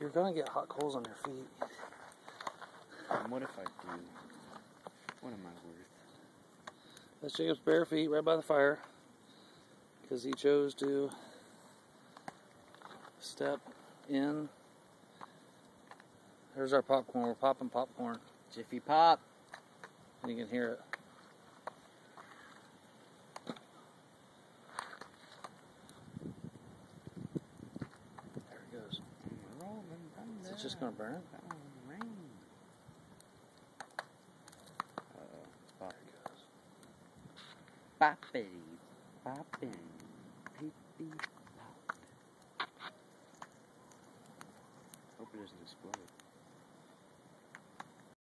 You're gonna get hot coals on your feet. And what if I do? What am I worth? That's Jacob's bare feet right by the fire because he chose to step in. There's our popcorn. We're popping popcorn, Jiffy Pop. and you can hear it. Just gonna burn? Oh, man. Uh-oh. Pop. There it. Poppity. Popping. Peepee pop. Hope it doesn't explode.